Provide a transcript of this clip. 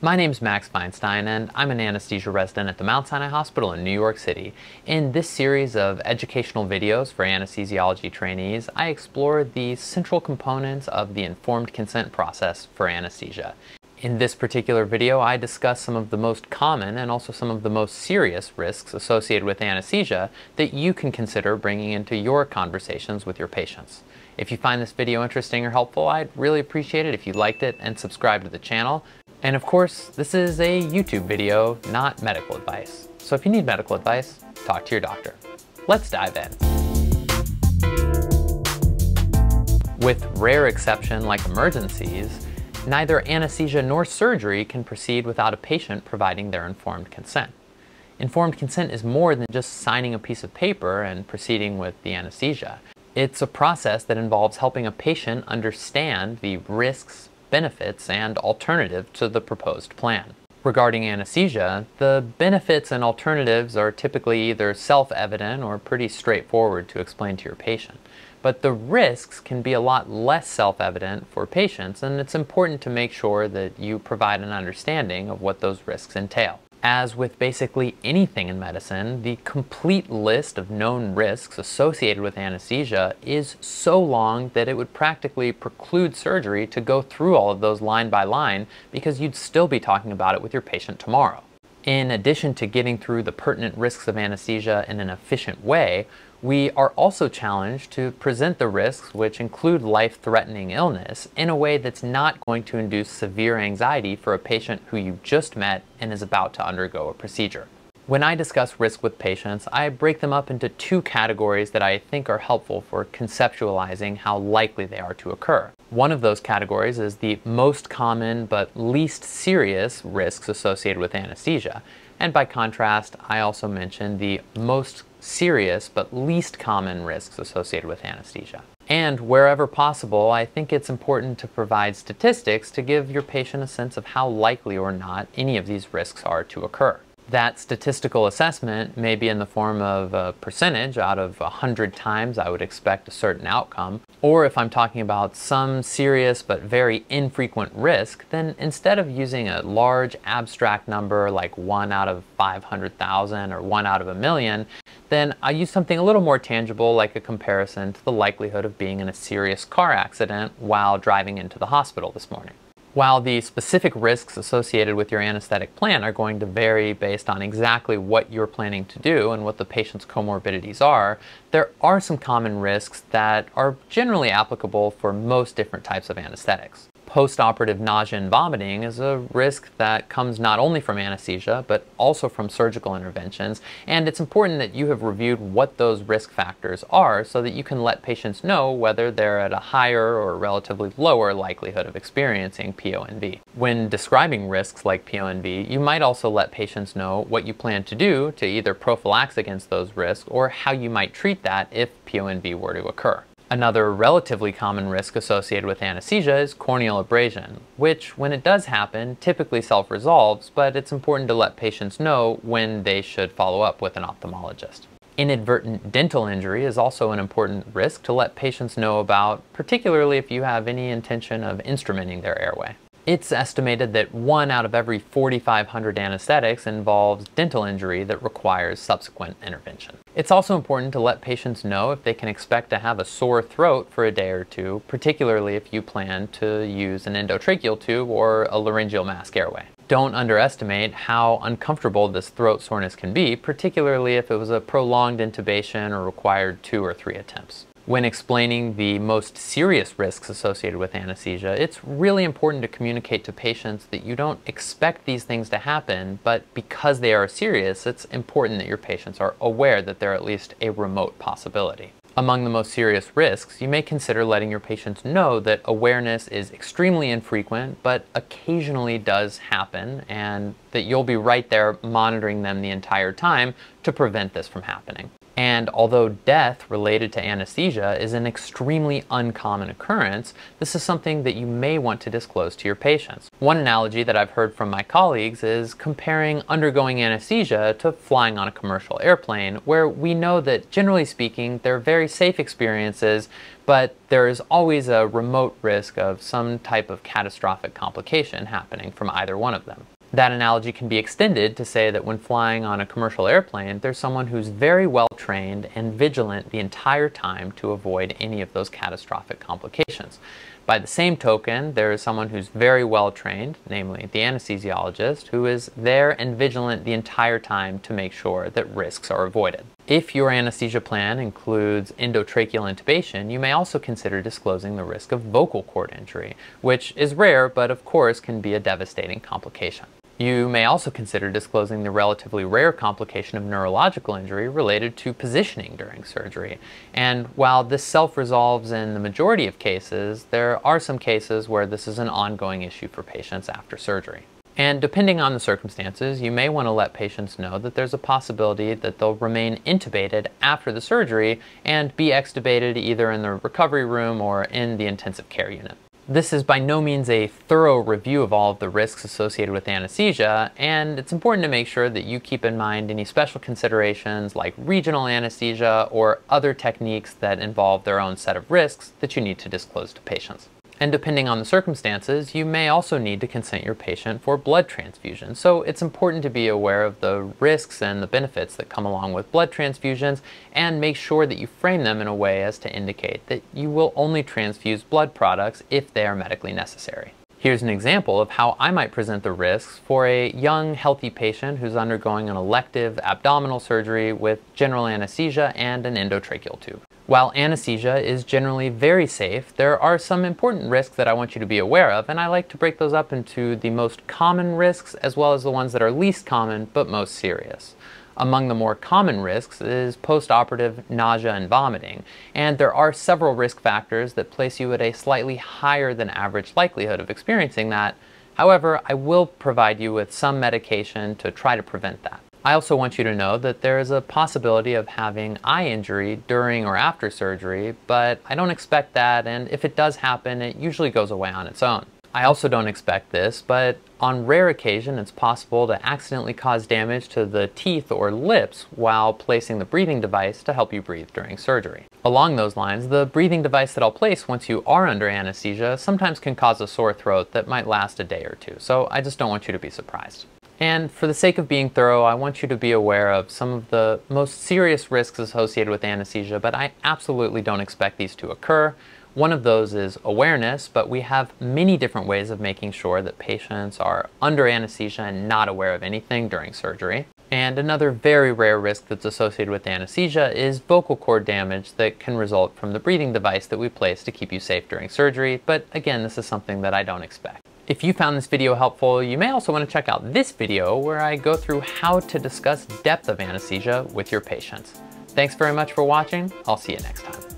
My name's Max Feinstein, and I'm an anesthesia resident at the Mount Sinai Hospital in New York City. In this series of educational videos for anesthesiology trainees, I explore the central components of the informed consent process for anesthesia. In this particular video, I discuss some of the most common and also some of the most serious risks associated with anesthesia that you can consider bringing into your conversations with your patients. If you find this video interesting or helpful, I'd really appreciate it if you liked it and subscribed to the channel. And of course, this is a YouTube video, not medical advice. So if you need medical advice, talk to your doctor. Let's dive in. With rare exception like emergencies, neither anesthesia nor surgery can proceed without a patient providing their informed consent. Informed consent is more than just signing a piece of paper and proceeding with the anesthesia. It's a process that involves helping a patient understand the risks, benefits and alternative to the proposed plan. Regarding anesthesia, the benefits and alternatives are typically either self-evident or pretty straightforward to explain to your patient. But the risks can be a lot less self-evident for patients and it's important to make sure that you provide an understanding of what those risks entail. As with basically anything in medicine, the complete list of known risks associated with anesthesia is so long that it would practically preclude surgery to go through all of those line by line because you'd still be talking about it with your patient tomorrow. In addition to getting through the pertinent risks of anesthesia in an efficient way, we are also challenged to present the risks, which include life-threatening illness, in a way that's not going to induce severe anxiety for a patient who you just met and is about to undergo a procedure. When I discuss risk with patients, I break them up into two categories that I think are helpful for conceptualizing how likely they are to occur. One of those categories is the most common but least serious risks associated with anesthesia. And by contrast, I also mention the most serious but least common risks associated with anesthesia. And wherever possible, I think it's important to provide statistics to give your patient a sense of how likely or not any of these risks are to occur. That statistical assessment may be in the form of a percentage out of 100 times I would expect a certain outcome, or if I'm talking about some serious but very infrequent risk, then instead of using a large abstract number like 1 out of 500,000 or 1 out of a million, then I use something a little more tangible like a comparison to the likelihood of being in a serious car accident while driving into the hospital this morning. While the specific risks associated with your anesthetic plan are going to vary based on exactly what you're planning to do and what the patient's comorbidities are, there are some common risks that are generally applicable for most different types of anesthetics postoperative nausea and vomiting is a risk that comes not only from anesthesia, but also from surgical interventions. And it's important that you have reviewed what those risk factors are so that you can let patients know whether they're at a higher or relatively lower likelihood of experiencing PONV. When describing risks like PONV, you might also let patients know what you plan to do to either prophylax against those risks or how you might treat that if PONV were to occur. Another relatively common risk associated with anesthesia is corneal abrasion, which, when it does happen, typically self-resolves, but it's important to let patients know when they should follow up with an ophthalmologist. Inadvertent dental injury is also an important risk to let patients know about, particularly if you have any intention of instrumenting their airway. It's estimated that one out of every 4,500 anesthetics involves dental injury that requires subsequent intervention. It's also important to let patients know if they can expect to have a sore throat for a day or two, particularly if you plan to use an endotracheal tube or a laryngeal mask airway. Don't underestimate how uncomfortable this throat soreness can be, particularly if it was a prolonged intubation or required two or three attempts when explaining the most serious risks associated with anesthesia, it's really important to communicate to patients that you don't expect these things to happen, but because they are serious, it's important that your patients are aware that they're at least a remote possibility. Among the most serious risks, you may consider letting your patients know that awareness is extremely infrequent, but occasionally does happen, and that you'll be right there monitoring them the entire time to prevent this from happening. And although death related to anesthesia is an extremely uncommon occurrence, this is something that you may want to disclose to your patients. One analogy that I've heard from my colleagues is comparing undergoing anesthesia to flying on a commercial airplane, where we know that generally speaking, they're very safe experiences, but there is always a remote risk of some type of catastrophic complication happening from either one of them. That analogy can be extended to say that when flying on a commercial airplane, there's someone who's very well trained and vigilant the entire time to avoid any of those catastrophic complications. By the same token, there is someone who's very well trained, namely the anesthesiologist, who is there and vigilant the entire time to make sure that risks are avoided. If your anesthesia plan includes endotracheal intubation, you may also consider disclosing the risk of vocal cord injury, which is rare but of course can be a devastating complication. You may also consider disclosing the relatively rare complication of neurological injury related to positioning during surgery. And while this self-resolves in the majority of cases, there are some cases where this is an ongoing issue for patients after surgery. And depending on the circumstances, you may want to let patients know that there's a possibility that they'll remain intubated after the surgery and be extubated either in the recovery room or in the intensive care unit. This is by no means a thorough review of all of the risks associated with anesthesia, and it's important to make sure that you keep in mind any special considerations like regional anesthesia or other techniques that involve their own set of risks that you need to disclose to patients. And depending on the circumstances, you may also need to consent your patient for blood transfusion. So it's important to be aware of the risks and the benefits that come along with blood transfusions and make sure that you frame them in a way as to indicate that you will only transfuse blood products if they are medically necessary. Here's an example of how I might present the risks for a young, healthy patient who's undergoing an elective abdominal surgery with general anesthesia and an endotracheal tube. While anesthesia is generally very safe, there are some important risks that I want you to be aware of, and I like to break those up into the most common risks as well as the ones that are least common but most serious. Among the more common risks is postoperative nausea and vomiting, and there are several risk factors that place you at a slightly higher than average likelihood of experiencing that. However, I will provide you with some medication to try to prevent that. I also want you to know that there is a possibility of having eye injury during or after surgery, but I don't expect that, and if it does happen, it usually goes away on its own. I also don't expect this, but on rare occasion it's possible to accidentally cause damage to the teeth or lips while placing the breathing device to help you breathe during surgery. Along those lines, the breathing device that I'll place once you are under anesthesia sometimes can cause a sore throat that might last a day or two, so I just don't want you to be surprised. And for the sake of being thorough, I want you to be aware of some of the most serious risks associated with anesthesia, but I absolutely don't expect these to occur. One of those is awareness, but we have many different ways of making sure that patients are under anesthesia and not aware of anything during surgery. And another very rare risk that's associated with anesthesia is vocal cord damage that can result from the breathing device that we place to keep you safe during surgery, but again, this is something that I don't expect. If you found this video helpful, you may also want to check out this video where I go through how to discuss depth of anesthesia with your patients. Thanks very much for watching. I'll see you next time.